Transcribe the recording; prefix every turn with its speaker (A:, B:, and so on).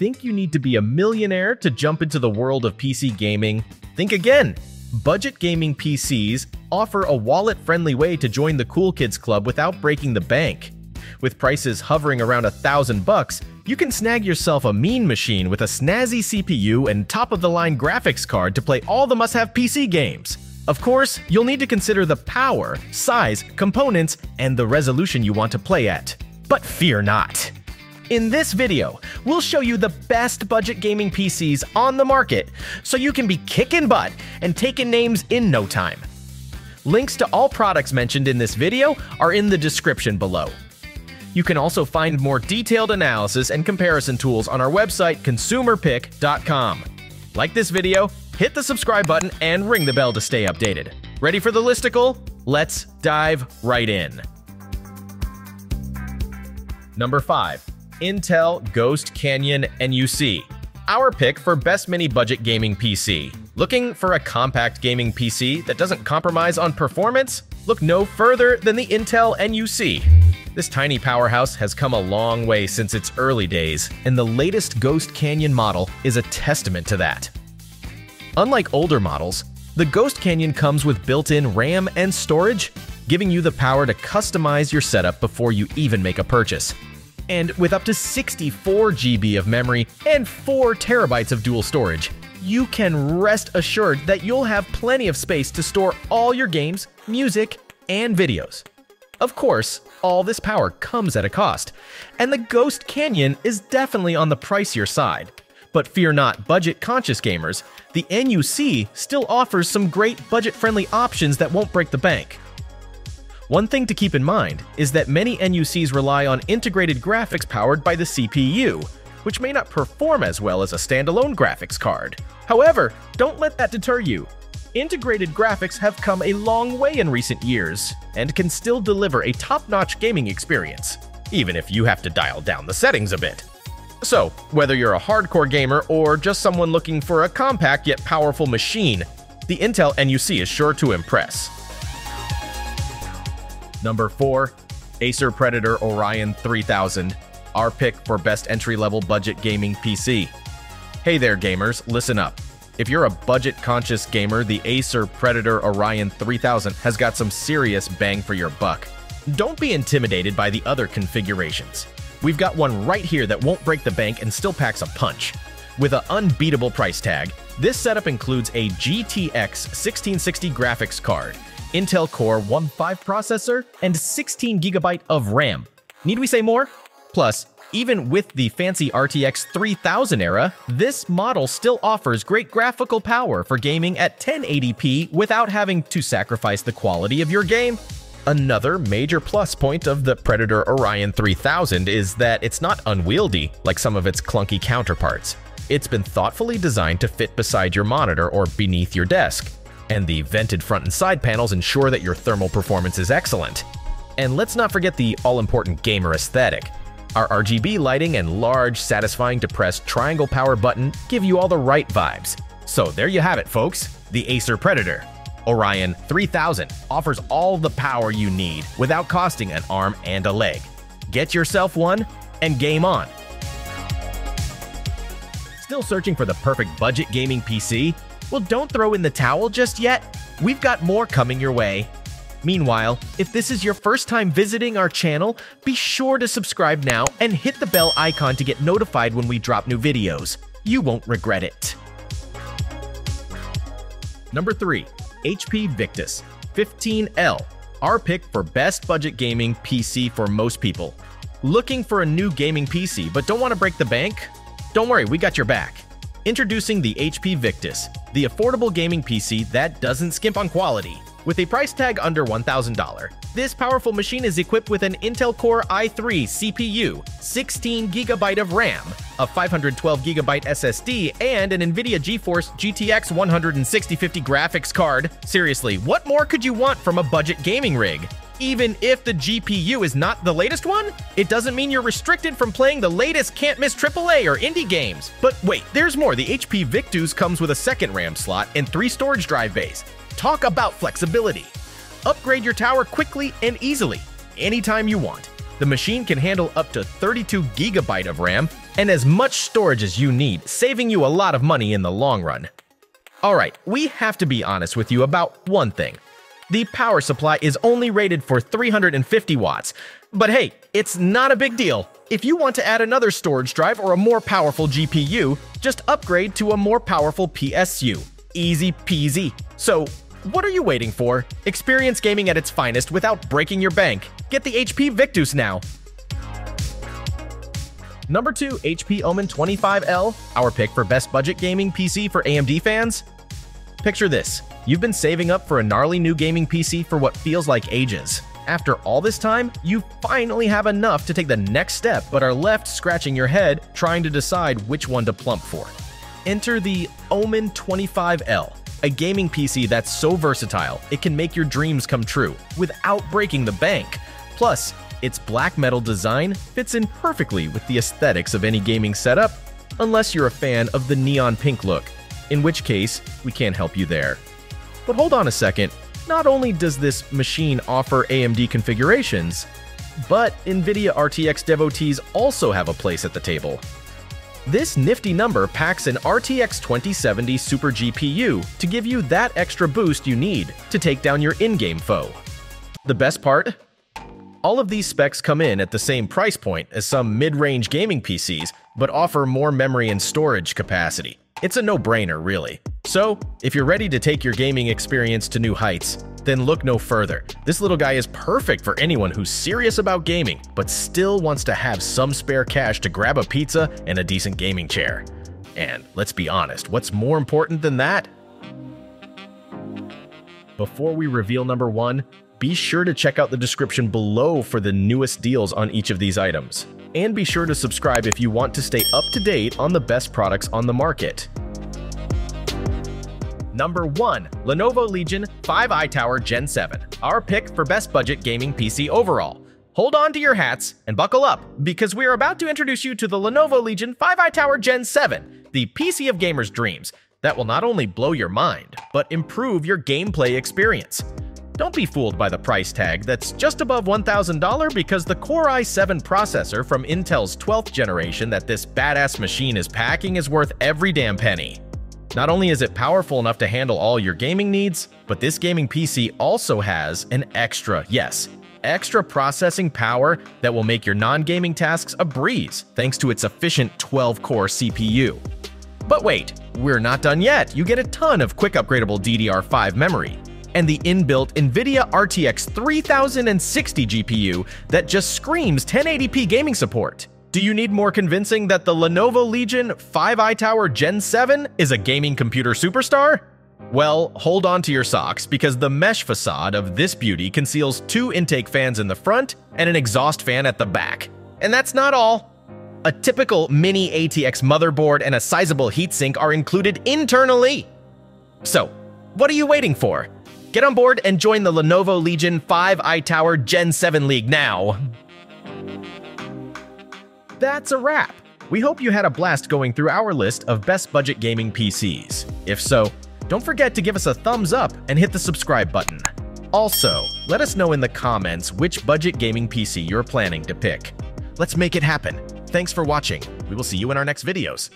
A: Think you need to be a millionaire to jump into the world of PC gaming? Think again. Budget gaming PCs offer a wallet-friendly way to join the cool kids club without breaking the bank. With prices hovering around a thousand bucks, you can snag yourself a mean machine with a snazzy CPU and top-of-the-line graphics card to play all the must-have PC games. Of course, you'll need to consider the power, size, components, and the resolution you want to play at. But fear not! In this video, we'll show you the best budget gaming PCs on the market so you can be kicking butt and taking names in no time. Links to all products mentioned in this video are in the description below. You can also find more detailed analysis and comparison tools on our website, consumerpick.com. Like this video, hit the subscribe button, and ring the bell to stay updated. Ready for the listicle? Let's dive right in. Number 5. Intel Ghost Canyon NUC. Our pick for best mini budget gaming PC. Looking for a compact gaming PC that doesn't compromise on performance? Look no further than the Intel NUC. This tiny powerhouse has come a long way since its early days, and the latest Ghost Canyon model is a testament to that. Unlike older models, the Ghost Canyon comes with built-in RAM and storage, giving you the power to customize your setup before you even make a purchase. And with up to 64 GB of memory and 4 terabytes of dual storage, you can rest assured that you'll have plenty of space to store all your games, music, and videos. Of course, all this power comes at a cost, and the Ghost Canyon is definitely on the pricier side. But fear not, budget-conscious gamers, the NUC still offers some great budget-friendly options that won't break the bank. One thing to keep in mind is that many NUCs rely on integrated graphics powered by the CPU, which may not perform as well as a standalone graphics card. However, don't let that deter you. Integrated graphics have come a long way in recent years, and can still deliver a top-notch gaming experience, even if you have to dial down the settings a bit. So, whether you're a hardcore gamer or just someone looking for a compact yet powerful machine, the Intel NUC is sure to impress. Number 4. Acer Predator Orion 3000, our pick for best entry-level budget gaming PC. Hey there gamers, listen up. If you're a budget-conscious gamer, the Acer Predator Orion 3000 has got some serious bang for your buck. Don't be intimidated by the other configurations. We've got one right here that won't break the bank and still packs a punch. With an unbeatable price tag, this setup includes a GTX 1660 graphics card, Intel Core 1.5 processor, and 16GB of RAM. Need we say more? Plus, even with the fancy RTX 3000 era, this model still offers great graphical power for gaming at 1080p without having to sacrifice the quality of your game. Another major plus point of the Predator Orion 3000 is that it's not unwieldy like some of its clunky counterparts. It's been thoughtfully designed to fit beside your monitor or beneath your desk, and the vented front and side panels ensure that your thermal performance is excellent. And let's not forget the all-important gamer aesthetic. Our RGB lighting and large, satisfying to press triangle power button give you all the right vibes. So there you have it, folks, the Acer Predator. Orion 3000 offers all the power you need without costing an arm and a leg. Get yourself one and game on. Still searching for the perfect budget gaming PC? Well, don't throw in the towel just yet. We've got more coming your way. Meanwhile, if this is your first time visiting our channel, be sure to subscribe now and hit the bell icon to get notified when we drop new videos. You won't regret it. Number 3. HP Victus 15L, our pick for best budget gaming PC for most people. Looking for a new gaming PC but don't want to break the bank? Don't worry, we got your back. Introducing the HP Victus, the affordable gaming PC that doesn't skimp on quality. With a price tag under $1,000, this powerful machine is equipped with an Intel Core i3 CPU, 16GB of RAM, a 512GB SSD, and an NVIDIA GeForce GTX 16050 graphics card. Seriously, what more could you want from a budget gaming rig? Even if the GPU is not the latest one, it doesn't mean you're restricted from playing the latest can't miss AAA or indie games. But wait, there's more. The HP Victus comes with a second RAM slot and three storage drive bays. Talk about flexibility. Upgrade your tower quickly and easily, anytime you want. The machine can handle up to 32 gigabyte of RAM and as much storage as you need, saving you a lot of money in the long run. Alright, we have to be honest with you about one thing. The power supply is only rated for 350 watts, but hey, it's not a big deal. If you want to add another storage drive or a more powerful GPU, just upgrade to a more powerful PSU. Easy peasy. So, what are you waiting for? Experience gaming at its finest without breaking your bank. Get the HP Victus now. Number 2, HP Omen 25L, our pick for best budget gaming PC for AMD fans. Picture this. You've been saving up for a gnarly new gaming PC for what feels like ages. After all this time, you finally have enough to take the next step but are left scratching your head trying to decide which one to plump for. Enter the Omen 25L, a gaming PC that's so versatile it can make your dreams come true without breaking the bank. Plus, its black metal design fits in perfectly with the aesthetics of any gaming setup, unless you're a fan of the neon pink look, in which case, we can't help you there. But hold on a second, not only does this machine offer AMD configurations, but NVIDIA RTX devotees also have a place at the table. This nifty number packs an RTX 2070 Super GPU to give you that extra boost you need to take down your in-game foe. The best part? All of these specs come in at the same price point as some mid-range gaming PCs, but offer more memory and storage capacity. It's a no-brainer, really. So, if you're ready to take your gaming experience to new heights, then look no further. This little guy is perfect for anyone who's serious about gaming, but still wants to have some spare cash to grab a pizza and a decent gaming chair. And let's be honest, what's more important than that? Before we reveal number one, be sure to check out the description below for the newest deals on each of these items and be sure to subscribe if you want to stay up to date on the best products on the market. Number 1. Lenovo Legion 5i Tower Gen 7, our pick for best budget gaming PC overall. Hold on to your hats and buckle up, because we are about to introduce you to the Lenovo Legion 5i Tower Gen 7, the PC of gamers' dreams, that will not only blow your mind, but improve your gameplay experience. Don't be fooled by the price tag that's just above $1,000 because the Core i7 processor from Intel's 12th generation that this badass machine is packing is worth every damn penny. Not only is it powerful enough to handle all your gaming needs, but this gaming PC also has an extra, yes, extra processing power that will make your non-gaming tasks a breeze thanks to its efficient 12-core CPU. But wait, we're not done yet. You get a ton of quick upgradable DDR5 memory, and the inbuilt NVIDIA RTX 3060 GPU that just screams 1080p gaming support. Do you need more convincing that the Lenovo Legion 5i Tower Gen 7 is a gaming computer superstar? Well, hold on to your socks because the mesh facade of this beauty conceals two intake fans in the front and an exhaust fan at the back. And that's not all. A typical mini ATX motherboard and a sizable heatsink are included internally. So, what are you waiting for? Get on board and join the Lenovo Legion 5 i Tower Gen 7 League now. That's a wrap. We hope you had a blast going through our list of best budget gaming PCs. If so, don't forget to give us a thumbs up and hit the subscribe button. Also, let us know in the comments which budget gaming PC you're planning to pick. Let's make it happen. Thanks for watching. We will see you in our next videos.